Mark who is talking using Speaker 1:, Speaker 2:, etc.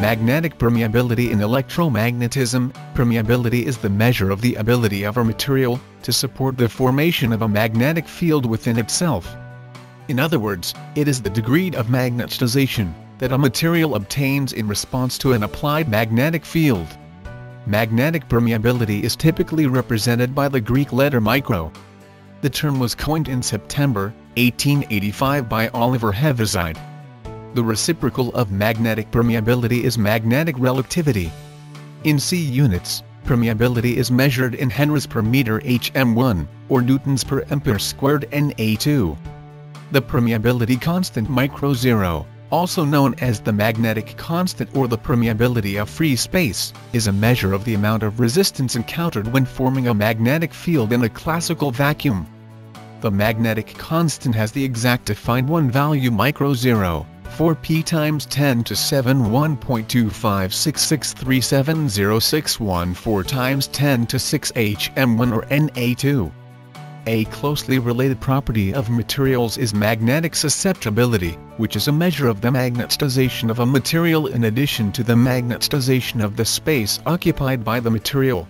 Speaker 1: Magnetic permeability in electromagnetism, permeability is the measure of the ability of a material to support the formation of a magnetic field within itself. In other words, it is the degree of magnetization that a material obtains in response to an applied magnetic field. Magnetic permeability is typically represented by the Greek letter micro. The term was coined in September 1885 by Oliver Heaviside. The reciprocal of magnetic permeability is magnetic reluctivity. In SI units, permeability is measured in henries per meter hm1, or newtons per ampere squared Na2. The permeability constant micro zero, also known as the magnetic constant or the permeability of free space, is a measure of the amount of resistance encountered when forming a magnetic field in a classical vacuum. The magnetic constant has the exact defined one value micro zero, 4p times 10 to 7 1.256637061 times 10 to 6 hm1 or Na2. A closely related property of materials is magnetic susceptibility, which is a measure of the magnetization of a material in addition to the magnetization of the space occupied by the material.